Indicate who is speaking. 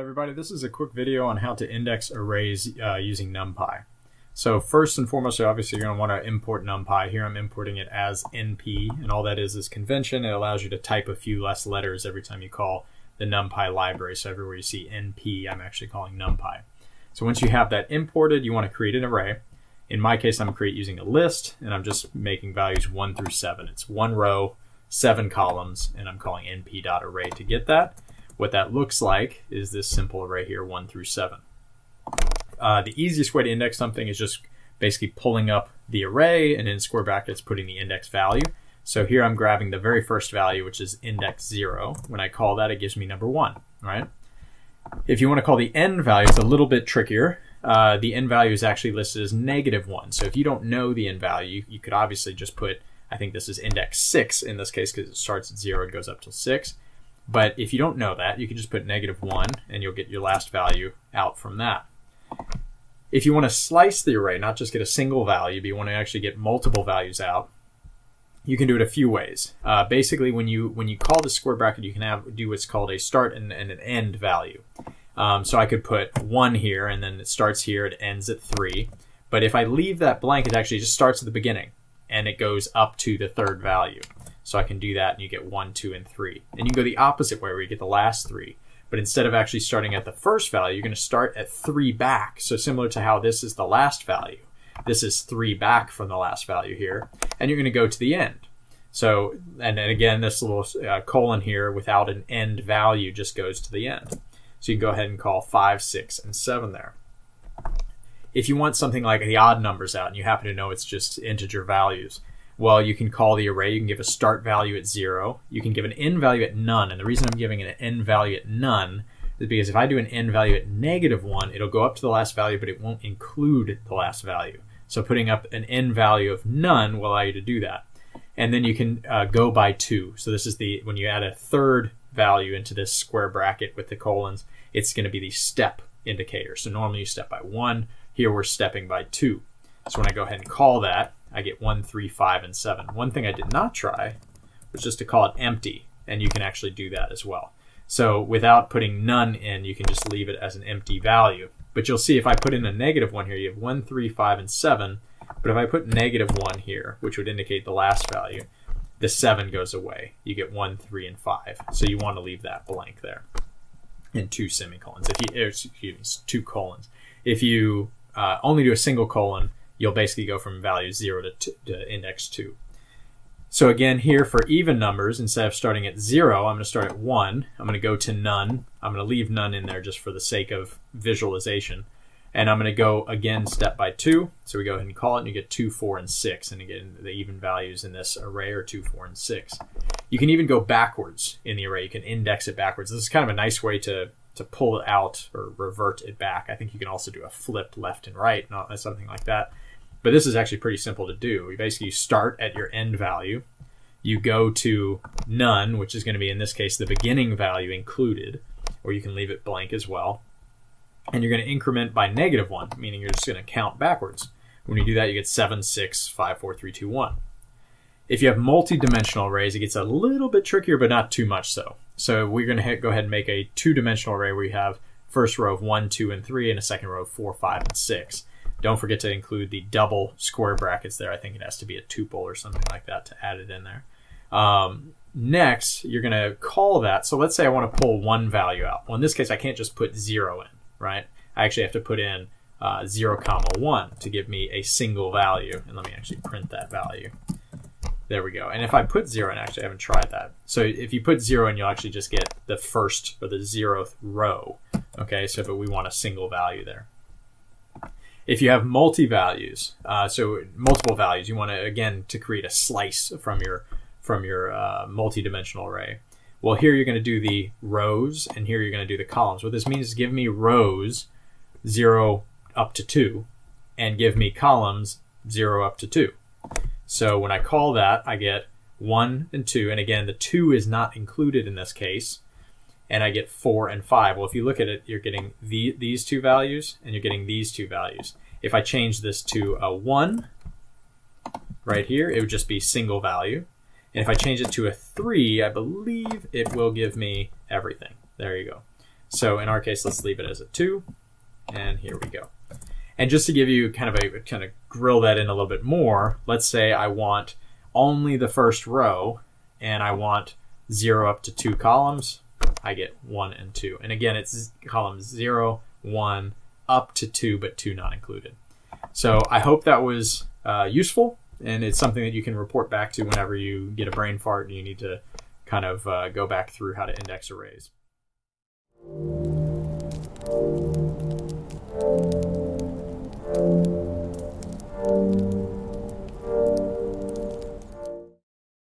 Speaker 1: everybody, this is a quick video on how to index arrays uh, using NumPy. So first and foremost, obviously you're going to want to import NumPy. Here I'm importing it as NP, and all that is is convention. It allows you to type a few less letters every time you call the NumPy library. So everywhere you see NP, I'm actually calling NumPy. So once you have that imported, you want to create an array. In my case, I'm create using a list, and I'm just making values 1 through 7. It's one row, seven columns, and I'm calling np.array to get that. What that looks like is this simple array here, 1 through 7. Uh, the easiest way to index something is just basically pulling up the array and in square brackets putting the index value. So here I'm grabbing the very first value, which is index 0. When I call that, it gives me number 1, right? If you want to call the n value, it's a little bit trickier. Uh, the n value is actually listed as negative 1. So if you don't know the n value, you, could obviously just put, I think this is index 6 in this case because it starts at 0 and goes up to 6. But if you don't know that, you can just put negative 1 and you'll get your last value out from that. If you want to slice the array, not just get a single value, but you want to actually get multiple values out, you can do it a few ways. Uh, basically, when you when you call the square bracket, you can have do what's called a start and, and an end value. Um, so I could put 1 here, and then it starts here, it ends at 3. But if I leave that blank, it actually just starts at the beginning, and it goes up to the third value. So I can do that and you get one, two, and three. And you can go the opposite way where you get the last three. But instead of actually starting at the first value, you're going to start at three back. So similar to how this is the last value. This is three back from the last value here. And you're going to go to the end. So, and then again, this little uh, colon here without an end value just goes to the end. So you can go ahead and call 5, 6, and 7 there. If you want something like the odd numbers out and you happen to know it's just integer values, well, you can call the array, you can give a start value at zero, you can give an end value at none, and the reason I'm giving an end value at none is because if I do an end value at negative one, it'll go up to the last value, but it won't include the last value. So putting up an end value of none will allow you to do that. And then you can uh, go by two. So this is the, when you add a third value into this square bracket with the colons, it's going to be the step indicator. So normally you step by one, here we're stepping by two. So when I go ahead and call that, I get 1, 3, 5, and 7. One thing I did not try was just to call it empty, and you can actually do that as well. So without putting none in, you can just leave it as an empty value. But you'll see if I put in a negative 1 here, you have 1, 3, 5, and 7. But if I put negative 1 here, which would indicate the last value, the 7 goes away. You get 1, 3, and 5. So you want to leave that blank there. And two semicolons. If you, excuse me, two colons. If you uh, only do a single colon, you'll basically go from value 0 to, to index 2. So again, here for even numbers, instead of starting at 0, I'm going to start at 1. I'm going to go to none. I'm going to leave none in there just for the sake of visualization. And I'm going to go again step by 2. So we go ahead and call it, and you get 2, 4, and 6. And again, the even values in this array are 2, 4, and 6. You can even go backwards in the array. You can index it backwards. This is kind of a nice way to to pull it out or revert it back. I think you can also do a flip left and right, not something like that. But this is actually pretty simple to do. You basically start at your end value. You go to none, which is going to be, in this case, the beginning value included, or you can leave it blank as well. And you're going to increment by negative 1, meaning you're just going to count backwards. When you do that, you get 7, 6, 5, 4, 3, 2, 1. If you have multi-dimensional arrays, it gets a little bit trickier, but not too much so. So we're going to go ahead and make a two-dimensional array where you have first row of 1, 2, and 3, and a second row of 4, 5, and 6. Don't forget to include the double square brackets there. I think it has to be a tuple or something like that to add it in there. Um, next, you're going to call that. So let's say I want to pull one value out. Well, in this case, I can't just put zero in, right? I actually have to put in uh, 0 comma 1 to give me a single value. And let me actually print that value. There we go. And if I put 0 in, actually, I haven't tried that. So if you put 0 in, you'll actually just get the first or the zeroth row. Okay, so but we want a single value there. If you have multi-values, uh, so multiple values, you want to again to create a slice from your from your uh, multi-dimensional array. Well, here you're going to do the rows, and here you're going to do the columns. What this means is give me rows zero up to two, and give me columns zero up to two. So when I call that, I get one and two, and again, the two is not included in this case and I get 4 and 5. Well, if you look at it, you're getting the, these two values, and you're getting these two values. If I change this to a 1 right here, it would just be single value. And if I change it to a 3, I believe it will give me everything. There you go. So in our case, let's leave it as a 2. And here we go. And just to give you kind of a kind of grill that in a little bit more, let's say I want only the first row and I want 0 up to 2 columns, I get 1 and 2. And again, it's columns 0, 1, up to 2, but 2 not included. So I hope that was uh, useful, and it's something that you can report back to whenever you get a brain fart and you need to kind of uh, go back through how to index arrays.